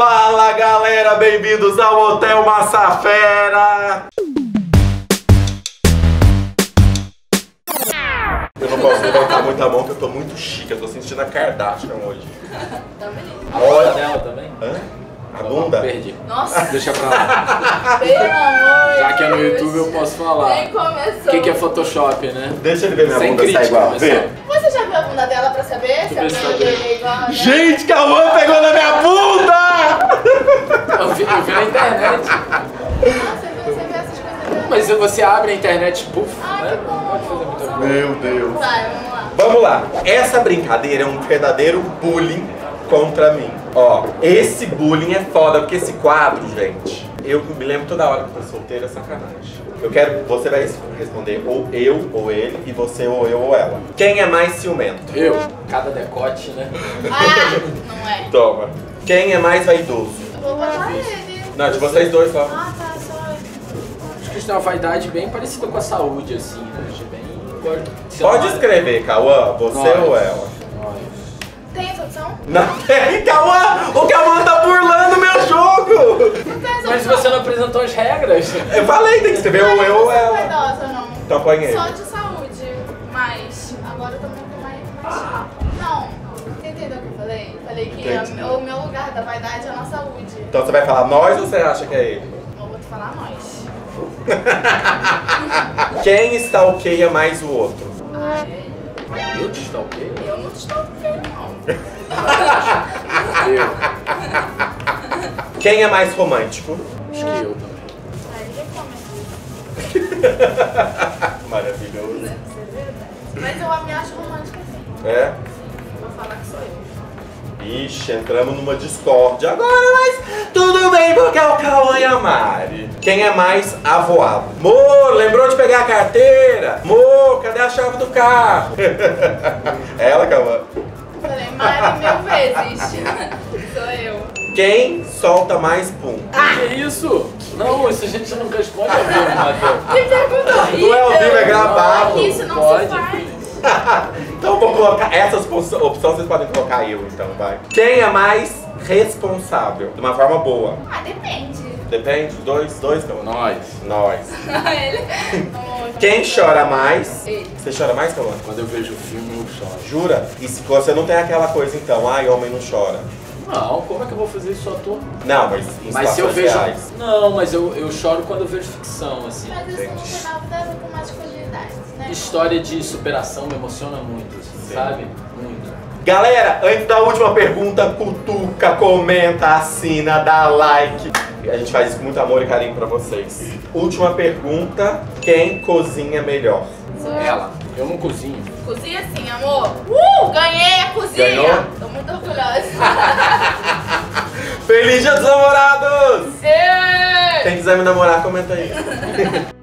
Fala galera, bem-vindos ao Hotel Massafera! Eu não posso levantar muito a mão porque eu tô muito chique, eu tô sentindo a Kardashian hoje. Olha dela também. Hã? A bunda? Perdi. Nossa, Deixa pra lá. pelo amor Já que é no. YouTube eu posso falar. Nem começou. O que, que é Photoshop, né? Deixa ele ver minha Sem bunda tá crítica, igual, mas vê. Você já viu a bunda dela pra saber se a bunda tá dele é igual a dela? Gente, Cauã pegou na minha bunda! Eu vi, na internet. Nossa, você vê essas coisas. Mas você abre a internet, puf, Ai, né? Não pode fazer muita coisa. Meu Deus. Vai, vamos lá. Vamos lá. Essa brincadeira é um verdadeiro bullying contra mim. Ó, esse bullying é foda, porque esse quadro, gente, eu me lembro toda hora que eu tô solteiro, é sacanagem. Eu quero, você vai responder ou eu ou ele, e você ou eu ou ela. Quem é mais ciumento? Eu, cada decote, né? Ah, não é. Toma. Quem é mais vaidoso? Eu vou botar ele. Não, de vocês dois só. Ah, tá, só Acho que isso tem uma vaidade bem parecida com a saúde, assim, né? Acho bem. sei Pode escrever, Cauã, você Nós. ou ela. nós. Tem essa opção? Não tem, Cauã! O Cauã tá burlando meu jogo! Não tem essa Mas opção. você não apresentou as regras. Eu falei, tem que escrever ou eu ou Não é ela. vaidosa, não. Então põe ele. Só de saúde, mas agora eu também tô mais... mais- Não, você entendeu o que eu falei? Falei que Entendi. a- o meu lugar da vaidade é na saúde. Então você vai falar nós ou você acha que é ele? Eu vou te falar nós. Quem stalkeia mais o outro? Ai, Eu te stalkeio? eu não estou vendo, não. Eu. Quem é mais romântico? Acho que eu também. Maravilhoso. é verdade. Mas eu me acho romântica sim. É? Falar que sou eu. Ixi, entramos numa discórdia agora, mas tudo bem porque é o Cauã e a Mari. Quem é mais avoado? Mô, lembrou de pegar a carteira? Mô, cadê a chave do carro? Ela, Cauã. Falei, Mari mil vezes. sou eu. Quem solta mais pum? Que isso? Não, isso a gente não responde ao vivo, Matheus. Colocar essas opções, vocês podem colocar eu, então, vai. Quem é mais responsável? De uma forma boa. Ah, depende. Depende? Dois, dois, Cauã? Nós. Nós. Ele. Não, Quem chora mais? Ele. Você chora mais, Cauã? Quando eu vejo o filme, eu choro. Jura? E se você não tem aquela coisa então, ai, homem não chora. Não, vou fazer isso à toa? Não, mas em Mas se eu vejo. reais. Não, mas eu, eu choro quando eu vejo ficção, assim. Mas isso com masculinidade, né? História de superação me emociona muito, assim, Sim. sabe? Muito. Galera, antes da última pergunta, cutuca, comenta, assina, dá like. A gente faz isso com muito amor e carinho pra vocês. Última pergunta, quem cozinha melhor? Sou. Ela, eu não cozinho. Cozinha sim, amor. Uh! Ganhei a cozinha! Ganhou? Tô muito orgulhosa. Feliz dia dos namorados! Ê! Quem quiser me namorar, comenta aí.